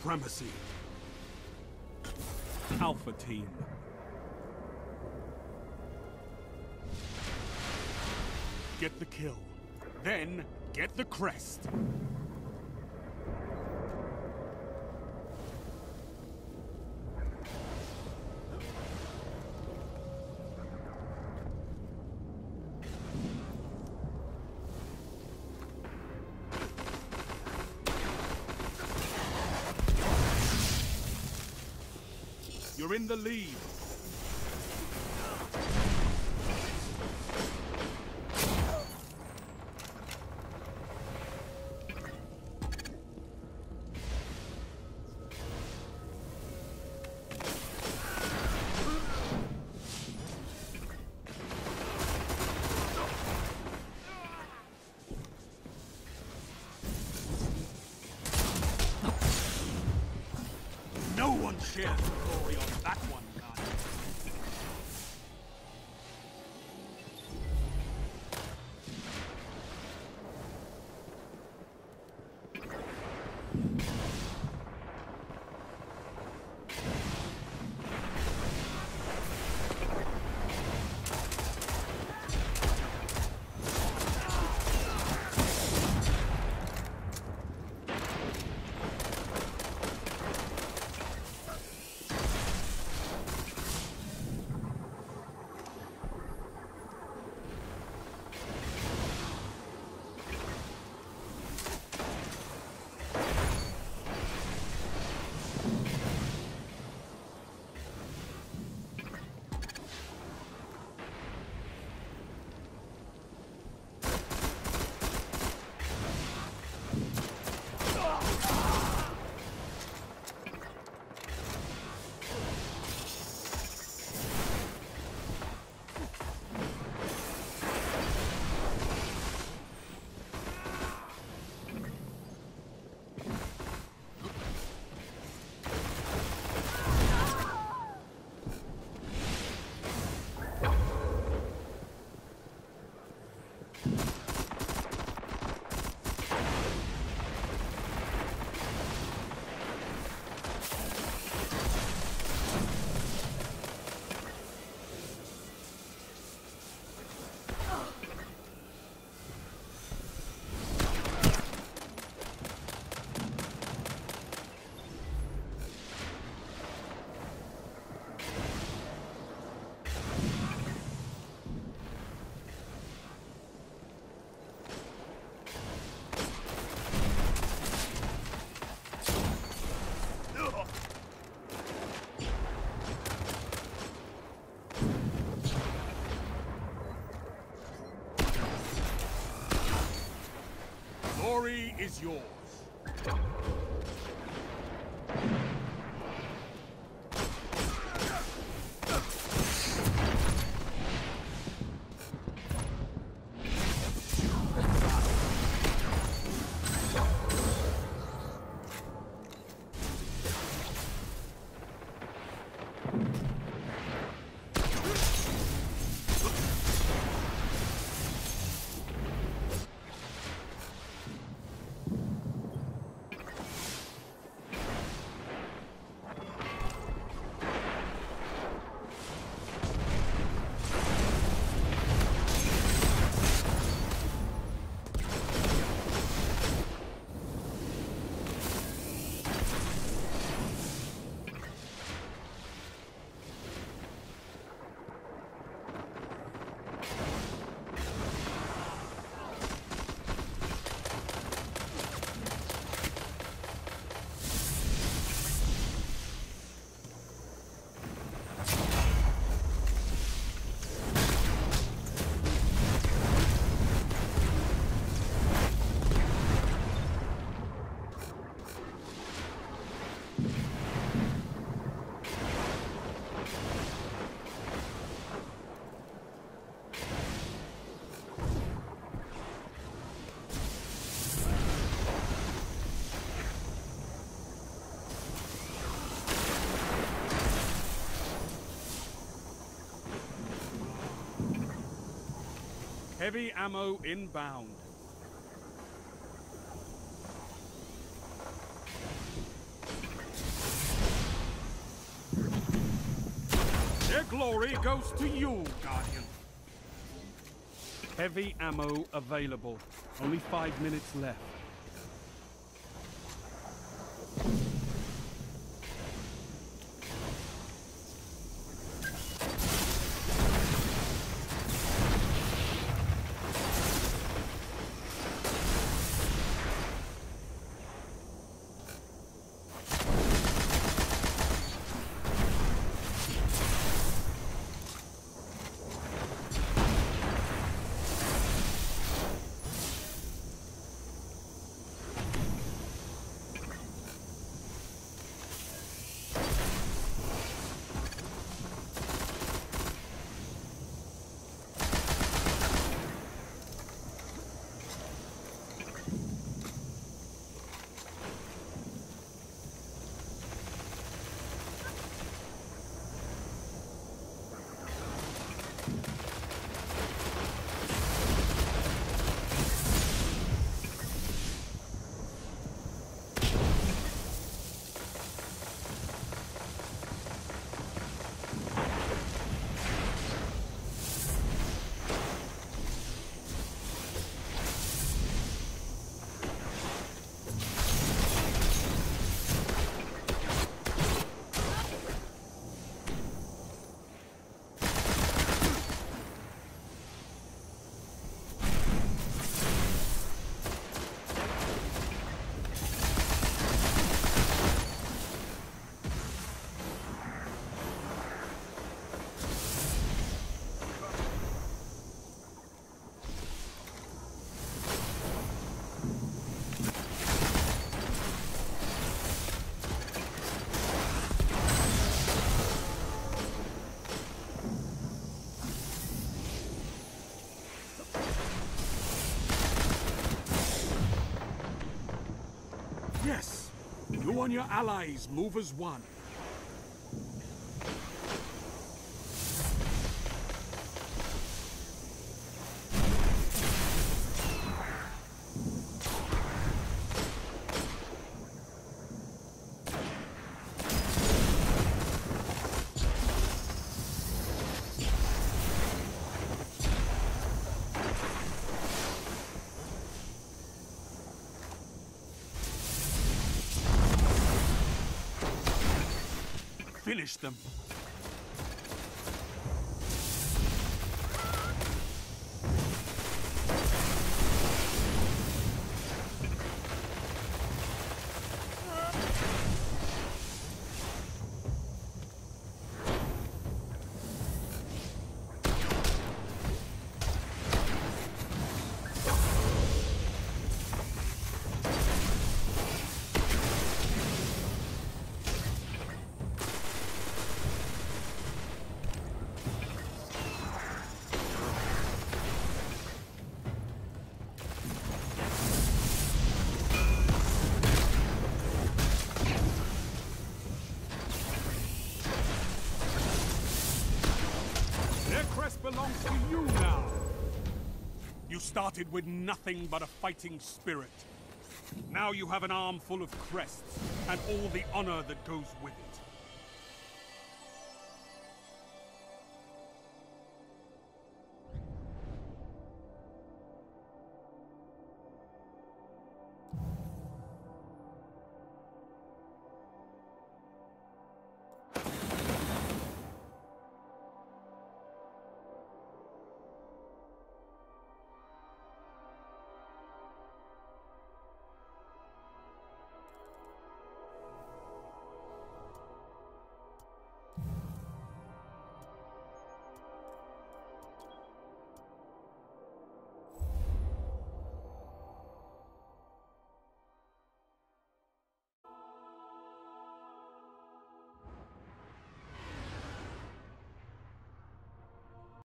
supremacy. Alpha Team. Get the kill. Then, get the crest. In the lead. No one shares the glory on that one, Glory is yours. Heavy ammo inbound. Their glory goes to you, Guardian. Heavy ammo available. Only five minutes left. Yes, you and your allies move as one. Finish them. Started with nothing but a fighting spirit. Now you have an arm full of crests, and all the honor that goes with it.